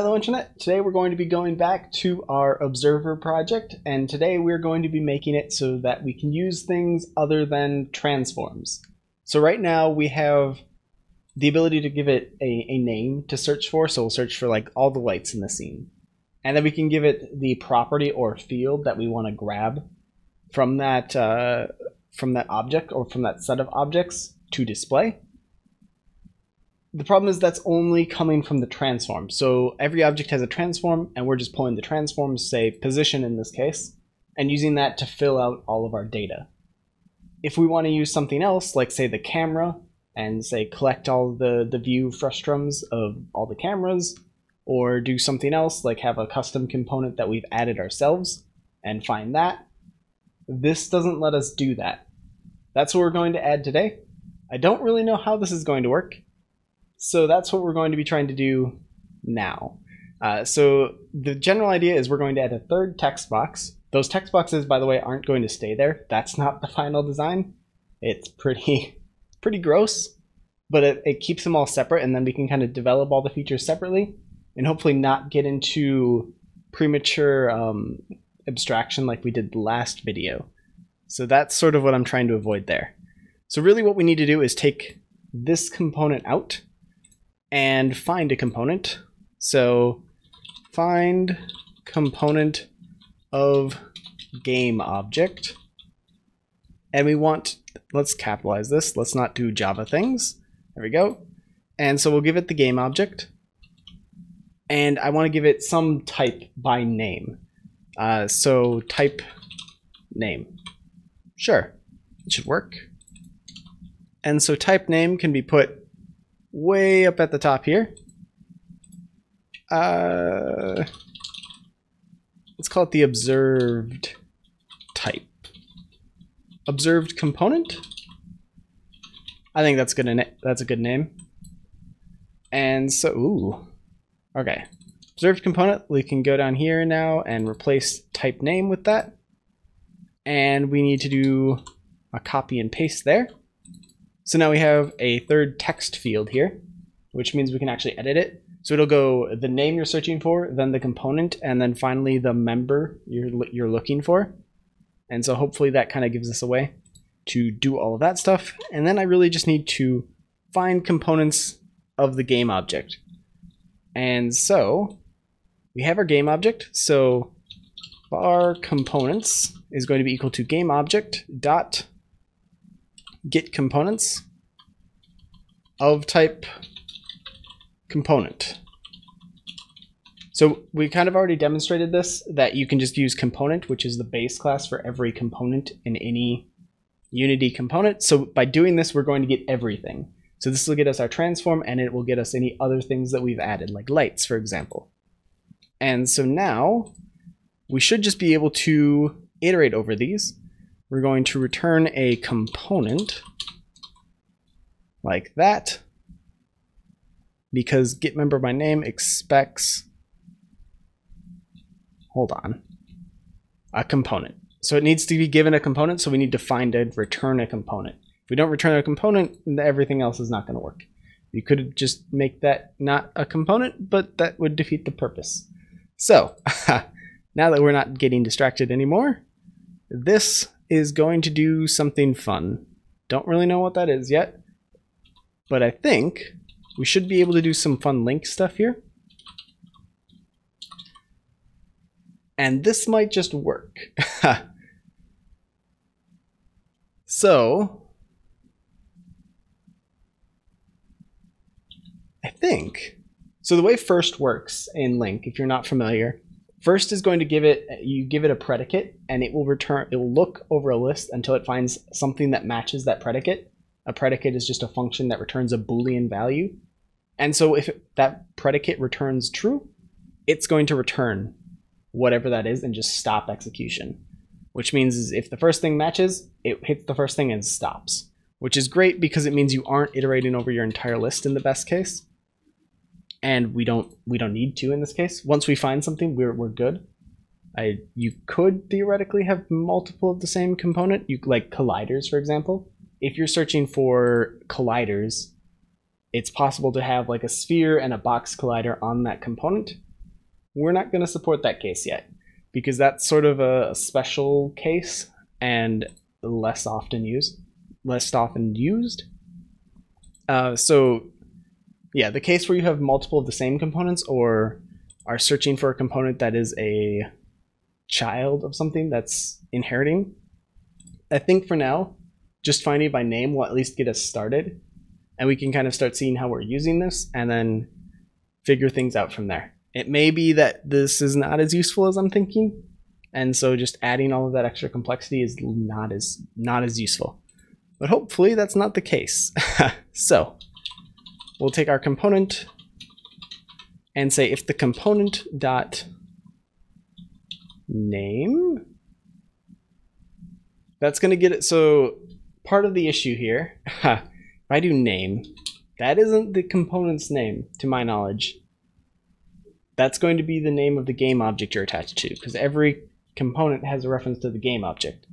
Hello Internet! Today we're going to be going back to our Observer project, and today we're going to be making it so that we can use things other than transforms. So right now we have the ability to give it a, a name to search for, so we'll search for like all the lights in the scene. And then we can give it the property or field that we want to grab from that, uh, from that object or from that set of objects to display. The problem is that's only coming from the transform. So every object has a transform, and we're just pulling the transforms, say position in this case, and using that to fill out all of our data. If we want to use something else, like say the camera, and say collect all the, the view frustrums of all the cameras, or do something else like have a custom component that we've added ourselves and find that, this doesn't let us do that. That's what we're going to add today. I don't really know how this is going to work. So that's what we're going to be trying to do now. Uh, so the general idea is we're going to add a third text box. Those text boxes, by the way, aren't going to stay there. That's not the final design. It's pretty, pretty gross, but it, it keeps them all separate, and then we can kind of develop all the features separately, and hopefully not get into premature um, abstraction like we did the last video. So that's sort of what I'm trying to avoid there. So really what we need to do is take this component out and find a component. So find component of game object. And we want, let's capitalize this. Let's not do Java things. There we go. And so we'll give it the game object. And I want to give it some type by name. Uh, so type name. Sure, it should work. And so type name can be put way up at the top here. Uh, let's call it the observed type. Observed component. I think that's good. That's a good name. And so, ooh, okay. Observed component. We can go down here now and replace type name with that. And we need to do a copy and paste there. So now we have a third text field here, which means we can actually edit it. So it'll go the name you're searching for, then the component, and then finally the member you're, you're looking for. And so hopefully that kind of gives us a way to do all of that stuff. And then I really just need to find components of the game object. And so we have our game object. So var components is going to be equal to game object dot get components of type component. So we kind of already demonstrated this, that you can just use component, which is the base class for every component in any Unity component. So by doing this, we're going to get everything. So this will get us our transform, and it will get us any other things that we've added, like lights, for example. And so now we should just be able to iterate over these we're going to return a component like that because get member by name expects hold on a component. So it needs to be given a component so we need to find and return a component. If we don't return a component everything else is not going to work. You could just make that not a component but that would defeat the purpose. So now that we're not getting distracted anymore this is going to do something fun. Don't really know what that is yet, but I think we should be able to do some fun LINQ stuff here. And this might just work. so, I think, so the way first works in LINQ, if you're not familiar, First is going to give it you give it a predicate and it will return it will look over a list until it finds something that matches that predicate. A predicate is just a function that returns a boolean value. And so if that predicate returns true, it's going to return whatever that is and just stop execution. Which means if the first thing matches, it hits the first thing and stops. Which is great because it means you aren't iterating over your entire list in the best case and we don't we don't need to in this case. Once we find something, we're we're good. I you could theoretically have multiple of the same component. You like colliders, for example. If you're searching for colliders, it's possible to have like a sphere and a box collider on that component, we're not going to support that case yet because that's sort of a special case and less often used. Less often used. Uh, so, yeah, the case where you have multiple of the same components or are searching for a component that is a child of something that's inheriting. I think for now, just finding by name will at least get us started. And we can kind of start seeing how we're using this and then figure things out from there. It may be that this is not as useful as I'm thinking, and so just adding all of that extra complexity is not as not as useful. But hopefully that's not the case. so we'll take our component and say if the component dot name that's going to get it so part of the issue here if i do name that isn't the component's name to my knowledge that's going to be the name of the game object you're attached to, because every component has a reference to the game object,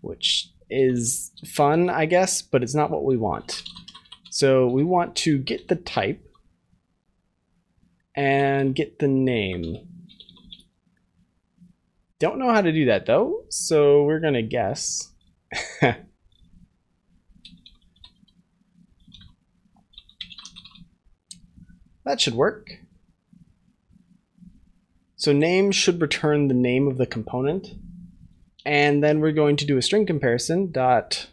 which is fun, I guess, but it's not what we want. So we want to get the type and get the name. Don't know how to do that though, so we're gonna guess. that should work. So name should return the name of the component. And then we're going to do a string comparison dot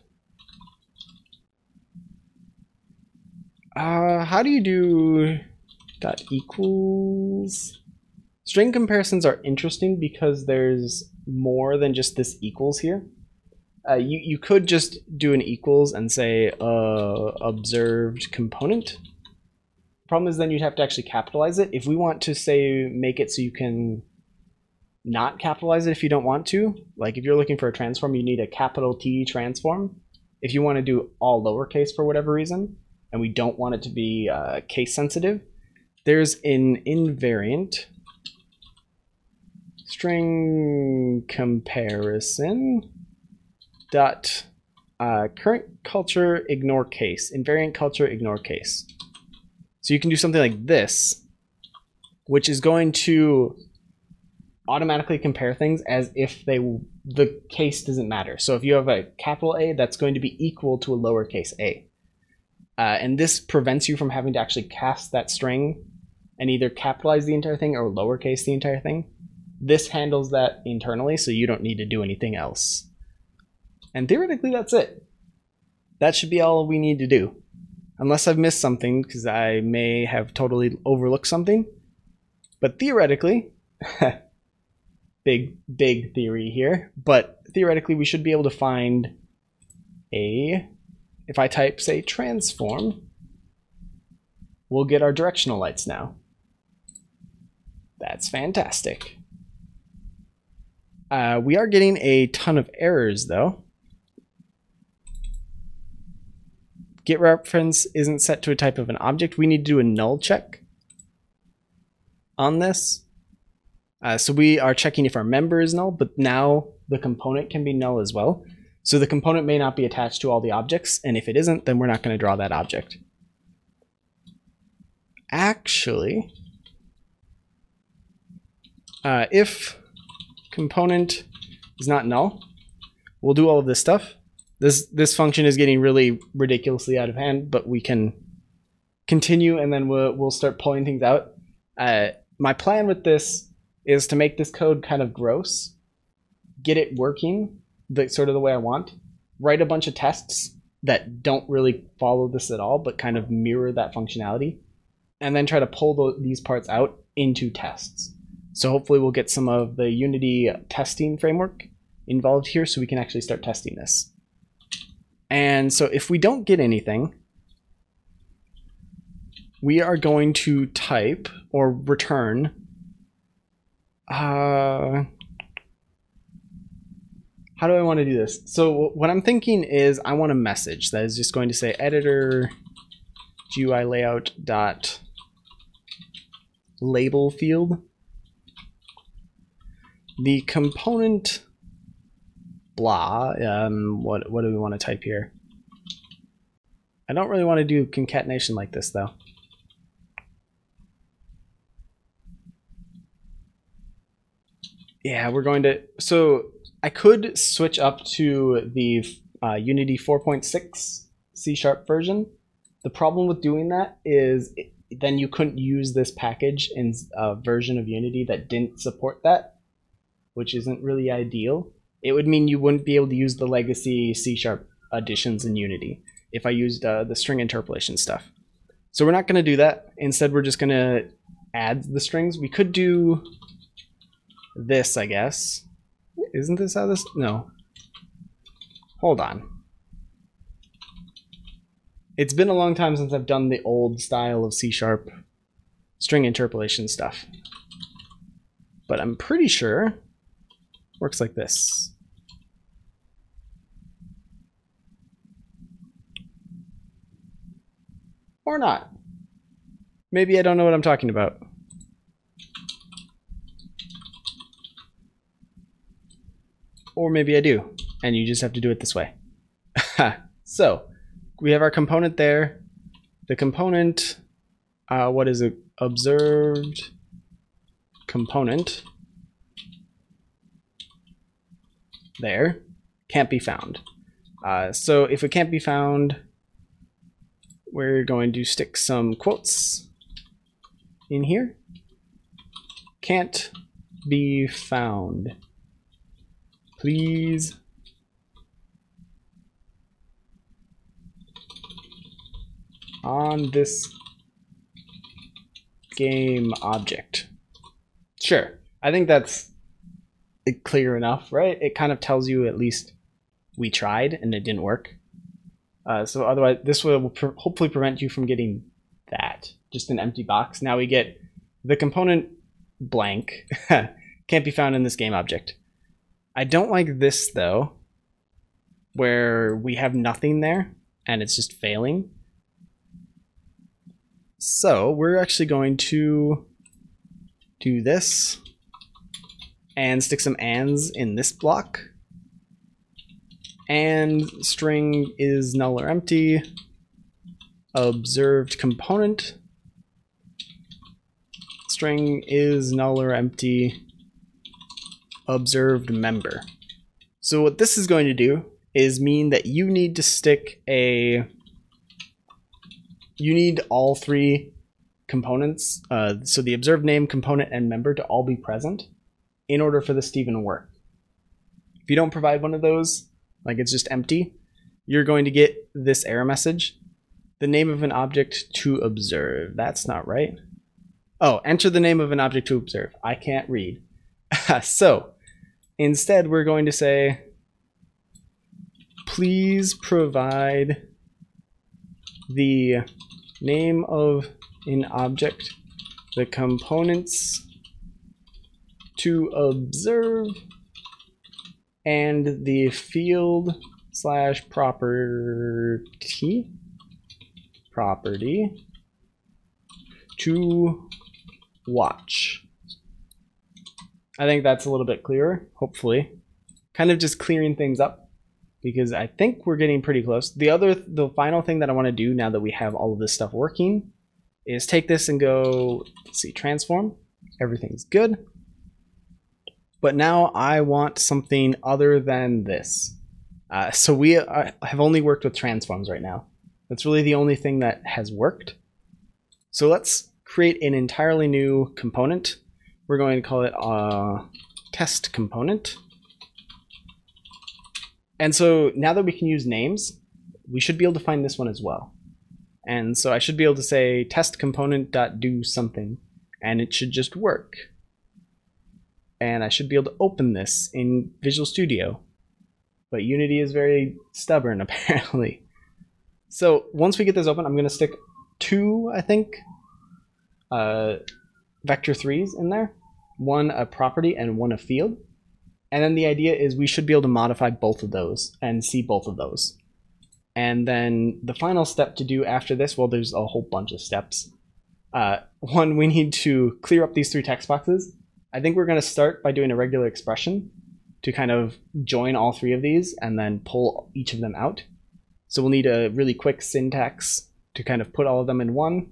uh, how do you do dot equals string comparisons are interesting because there's more than just this equals here uh, you, you could just do an equals and say uh, observed component Problem is then you'd have to actually capitalize it. If we want to say make it so you can not capitalize it if you don't want to, like if you're looking for a transform, you need a capital T transform. If you want to do all lowercase for whatever reason, and we don't want it to be uh, case sensitive, there's an invariant string comparison dot uh, current culture ignore case invariant culture ignore case so you can do something like this, which is going to automatically compare things as if they the case doesn't matter. So if you have a capital A, that's going to be equal to a lowercase a. Uh, and this prevents you from having to actually cast that string and either capitalize the entire thing or lowercase the entire thing. This handles that internally, so you don't need to do anything else. And theoretically, that's it. That should be all we need to do unless I've missed something, because I may have totally overlooked something. But theoretically, big, big theory here, but theoretically, we should be able to find a, if I type, say, transform, we'll get our directional lights now. That's fantastic. Uh, we are getting a ton of errors, though. get reference isn't set to a type of an object, we need to do a null check on this. Uh, so we are checking if our member is null, but now the component can be null as well. So the component may not be attached to all the objects, and if it isn't, then we're not going to draw that object. Actually, uh, if component is not null, we'll do all of this stuff. This this function is getting really ridiculously out of hand, but we can continue and then we'll we'll start pulling things out. Uh, my plan with this is to make this code kind of gross, get it working the sort of the way I want, write a bunch of tests that don't really follow this at all, but kind of mirror that functionality, and then try to pull the, these parts out into tests. So hopefully we'll get some of the Unity testing framework involved here so we can actually start testing this. And so if we don't get anything, we are going to type or return uh, how do I want to do this? So what I'm thinking is I want a message that is just going to say editor GUI layout dot label field. The component blah. Um, what, what do we want to type here? I don't really want to do concatenation like this though. yeah, we're going to. So I could switch up to the uh, Unity 4.6 C sharp version. The problem with doing that is it, then you couldn't use this package in a version of Unity that didn't support that, which isn't really ideal. It would mean you wouldn't be able to use the legacy C sharp additions in Unity if I used uh, the string interpolation stuff. So we're not going to do that. Instead, we're just going to add the strings. We could do this, I guess. Isn't this how this... No. Hold on. It's been a long time since I've done the old style of C-sharp string interpolation stuff. But I'm pretty sure works like this. Or not. Maybe I don't know what I'm talking about. Or maybe I do, and you just have to do it this way. so, we have our component there. The component, uh, what is it? Observed component. There. Can't be found. Uh, so if it can't be found, we're going to stick some quotes in here. Can't be found. Please. On this game object. Sure. I think that's clear enough, right? It kind of tells you at least we tried and it didn't work. Uh, so otherwise, this will pre hopefully prevent you from getting that, just an empty box. Now we get the component blank, can't be found in this game object. I don't like this though, where we have nothing there and it's just failing. So we're actually going to do this and stick some ands in this block. And string is null or empty, observed component, string is null or empty, observed member. So what this is going to do is mean that you need to stick a, you need all three components, uh, so the observed name, component, and member to all be present in order for this to even work. If you don't provide one of those, like it's just empty, you're going to get this error message. The name of an object to observe. That's not right. Oh, enter the name of an object to observe. I can't read. so instead, we're going to say, please provide the name of an object, the components to observe, and the field slash property property to watch. I think that's a little bit clearer, hopefully. Kind of just clearing things up because I think we're getting pretty close. The other, the final thing that I want to do now that we have all of this stuff working is take this and go, see, transform. Everything's good. But now I want something other than this. Uh, so we uh, have only worked with transforms right now. That's really the only thing that has worked. So let's create an entirely new component. We're going to call it a test component. And so now that we can use names, we should be able to find this one as well. And so I should be able to say test component dot do something, and it should just work and I should be able to open this in Visual Studio. But Unity is very stubborn, apparently. So once we get this open, I'm going to stick two, I think, uh, vector threes in there. One a property and one a field. And then the idea is we should be able to modify both of those and see both of those. And then the final step to do after this, well, there's a whole bunch of steps. Uh, one, we need to clear up these three text boxes I think we're going to start by doing a regular expression to kind of join all three of these and then pull each of them out. So we'll need a really quick syntax to kind of put all of them in one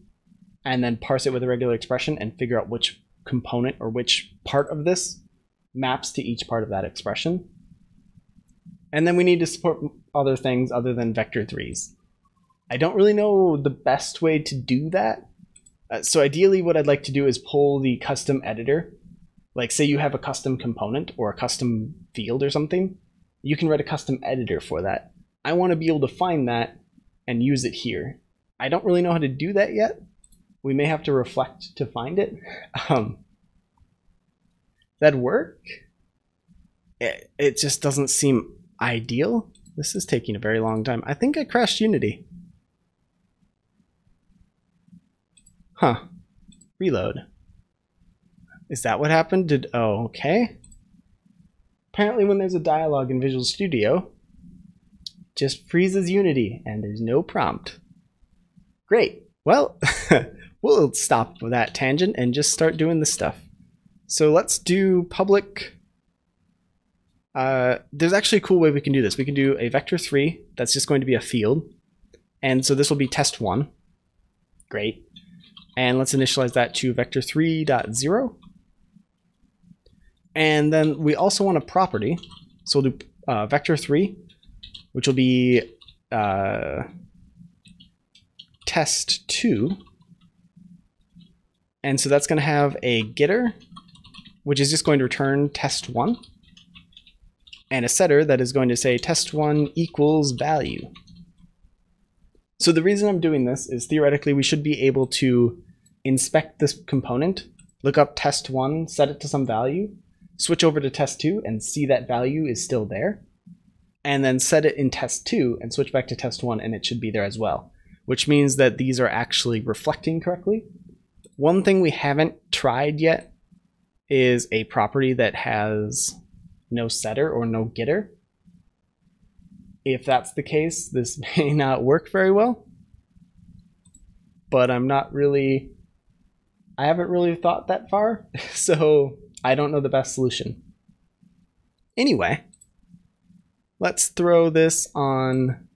and then parse it with a regular expression and figure out which component or which part of this maps to each part of that expression. And then we need to support other things other than vector threes. I don't really know the best way to do that. Uh, so ideally what I'd like to do is pull the custom editor. Like say you have a custom component or a custom field or something, you can write a custom editor for that. I want to be able to find that and use it here. I don't really know how to do that yet. We may have to reflect to find it. Um, that'd work. It, it just doesn't seem ideal. This is taking a very long time. I think I crashed Unity. Huh. Reload. Is that what happened? Did oh okay. Apparently when there's a dialogue in Visual Studio, just freezes Unity and there's no prompt. Great. Well, we'll stop that tangent and just start doing this stuff. So let's do public. Uh, there's actually a cool way we can do this. We can do a vector 3 that's just going to be a field. And so this will be test 1. Great. And let's initialize that to vector 3.0. And then we also want a property. So we'll do uh, vector 3, which will be uh, test 2. And so that's going to have a getter, which is just going to return test 1, and a setter that is going to say test 1 equals value. So the reason I'm doing this is theoretically we should be able to inspect this component, look up test one, set it to some value, switch over to test two and see that value is still there, and then set it in test two and switch back to test one and it should be there as well, which means that these are actually reflecting correctly. One thing we haven't tried yet is a property that has no setter or no getter. If that's the case, this may not work very well. But I'm not really I haven't really thought that far, so I don't know the best solution. Anyway, let's throw this on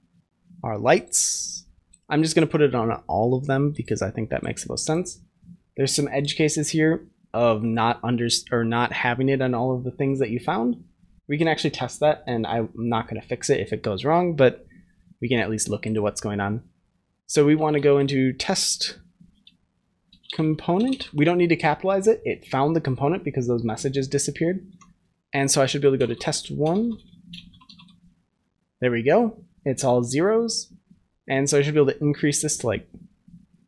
our lights. I'm just going to put it on all of them because I think that makes the most sense. There's some edge cases here of not under or not having it on all of the things that you found. We can actually test that, and I'm not going to fix it if it goes wrong, but we can at least look into what's going on. So we want to go into test component. We don't need to capitalize it. It found the component because those messages disappeared. And so I should be able to go to test one. There we go. It's all zeros. And so I should be able to increase this to like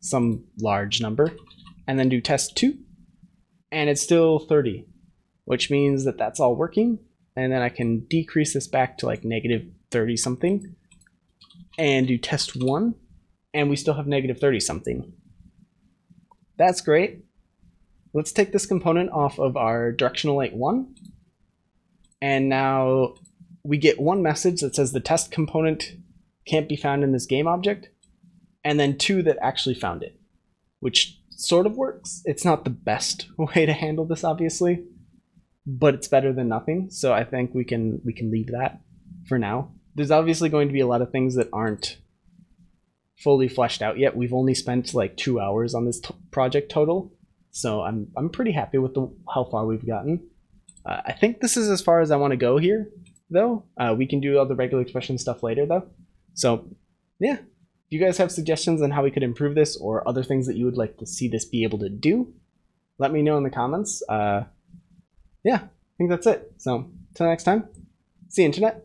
some large number and then do test two. And it's still 30, which means that that's all working. And then I can decrease this back to like negative 30 something and do test one. And we still have negative 30 something. That's great. Let's take this component off of our directional light 1. And now we get one message that says the test component can't be found in this game object, and then two that actually found it, which sort of works. It's not the best way to handle this, obviously, but it's better than nothing. So I think we can we can leave that for now. There's obviously going to be a lot of things that aren't fully fleshed out yet. We've only spent like two hours on this project total, so I'm I'm pretty happy with the how far we've gotten. Uh, I think this is as far as I want to go here, though. Uh, we can do all the regular expression stuff later, though. So, yeah. You guys have suggestions on how we could improve this or other things that you would like to see this be able to do, let me know in the comments. Uh, yeah, I think that's it. So, until next time, see you, Internet.